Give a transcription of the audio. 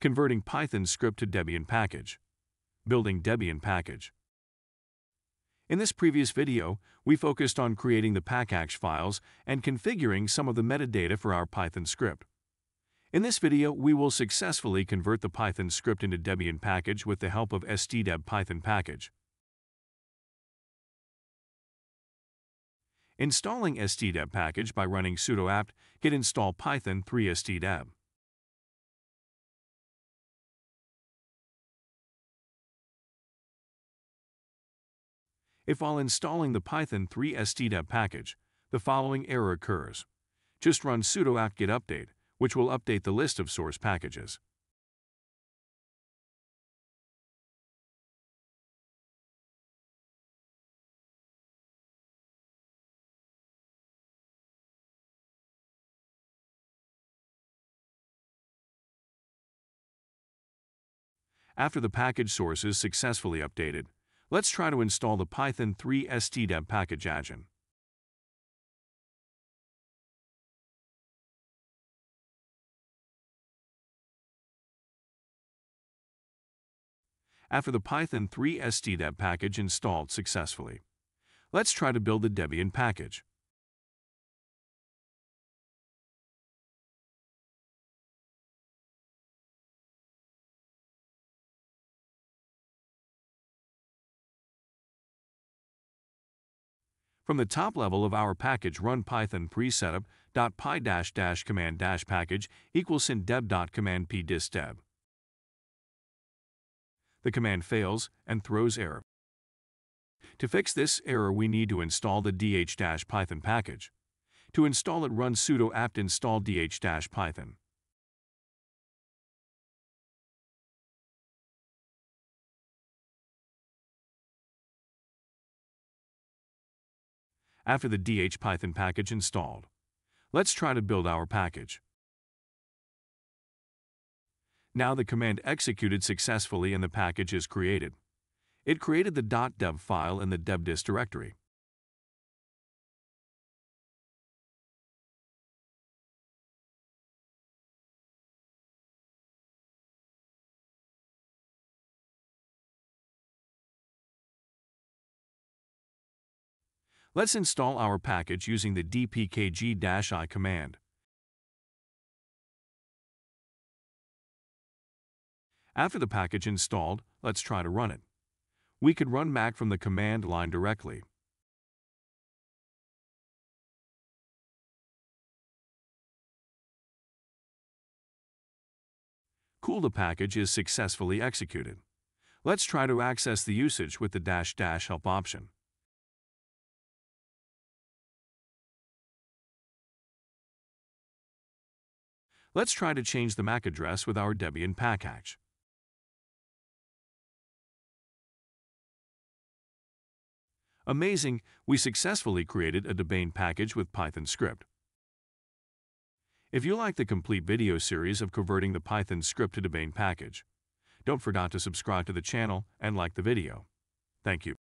Converting Python script to Debian package. Building Debian package. In this previous video, we focused on creating the package files and configuring some of the metadata for our Python script. In this video, we will successfully convert the Python script into Debian package with the help of stdeb python package. Installing stdeb package by running sudo apt get install python 3 stdeb. If while installing the Python 3 stdeb package, the following error occurs, just run sudo apt-get update, which will update the list of source packages. After the package source is successfully updated, Let's try to install the Python 3 stdeb package agent. After the Python 3 stdeb package installed successfully, let's try to build the Debian package. From the top level of our package run python presetup.py dash dash command dash package equals stdeb.command p deb. The command fails and throws error. To fix this error, we need to install the dh-python package. To install it, run sudo apt install dh-python. After the dh-python package installed. Let's try to build our package. Now the command executed successfully and the package is created. It created the .deb file in the debdist directory. Let's install our package using the dpkg-i command. After the package installed, let's try to run it. We could run Mac from the command line directly. Cool the package is successfully executed. Let's try to access the usage with the dash dash help option. Let's try to change the MAC address with our Debian packaxe. Amazing, we successfully created a Debian package with Python script. If you like the complete video series of converting the Python script to Debian package, don't forget to subscribe to the channel and like the video. Thank you.